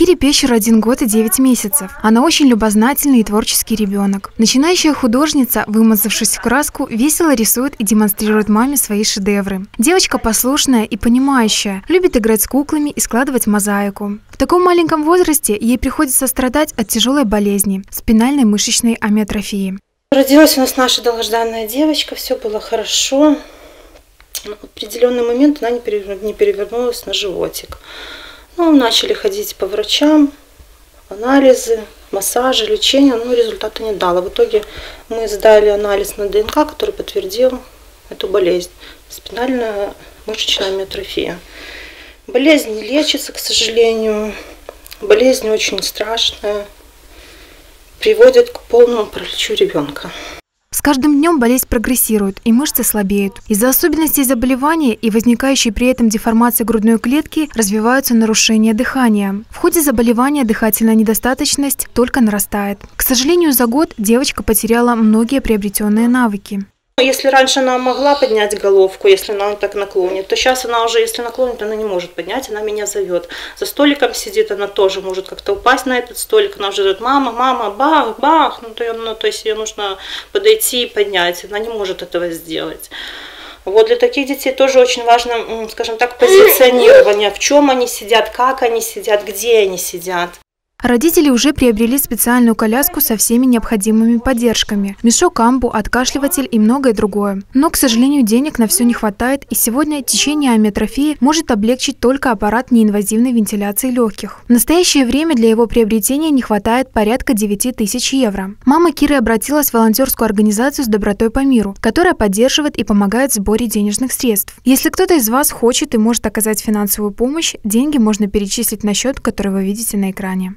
Кире Пещер один год и девять месяцев. Она очень любознательный и творческий ребенок. Начинающая художница, вымазавшись в краску, весело рисует и демонстрирует маме свои шедевры. Девочка послушная и понимающая, любит играть с куклами и складывать мозаику. В таком маленьком возрасте ей приходится страдать от тяжелой болезни – спинальной мышечной амиотрофии. Родилась у нас наша долгожданная девочка, все было хорошо. В определенный момент она не перевернулась на животик. Ну, начали ходить по врачам, анализы, массажи, лечение, но результата не дало. В итоге мы сдали анализ на ДНК, который подтвердил эту болезнь. Спинальная мышечная амиотрофия. Болезнь не лечится, к сожалению. Болезнь очень страшная. Приводит к полному параличу ребенка. С каждым днем болезнь прогрессирует, и мышцы слабеют. Из-за особенностей заболевания и возникающей при этом деформации грудной клетки развиваются нарушения дыхания. В ходе заболевания дыхательная недостаточность только нарастает. К сожалению, за год девочка потеряла многие приобретенные навыки. Если раньше она могла поднять головку, если она так наклонит, то сейчас она уже, если наклонит, она не может поднять, она меня зовет. За столиком сидит, она тоже может как-то упасть на этот столик, она уже говорит, мама, мама, бах, бах, ну то, ну, то есть ее нужно подойти и поднять, она не может этого сделать. Вот для таких детей тоже очень важно, скажем так, позиционирование, в чем они сидят, как они сидят, где они сидят. Родители уже приобрели специальную коляску со всеми необходимыми поддержками. Мешок амбу, откашливатель и многое другое. Но, к сожалению, денег на все не хватает, и сегодня течение амиотрофии может облегчить только аппарат неинвазивной вентиляции легких. В настоящее время для его приобретения не хватает порядка 9 тысяч евро. Мама Киры обратилась в волонтерскую организацию с добротой по миру, которая поддерживает и помогает в сборе денежных средств. Если кто-то из вас хочет и может оказать финансовую помощь, деньги можно перечислить на счет, который вы видите на экране.